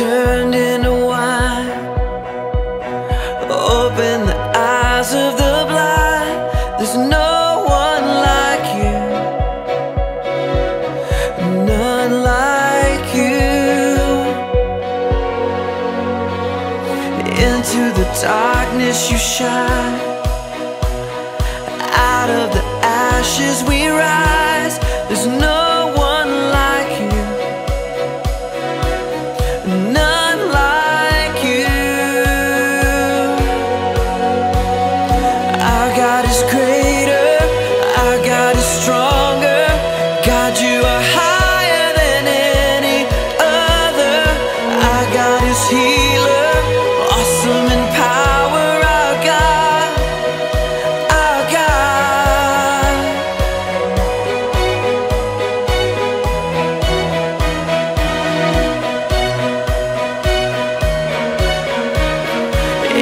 turned into wine. Open the eyes of the blind. There's no one like you. None like you. Into the darkness you shine. Out of the ashes we rise.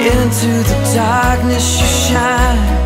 Into the darkness you shine.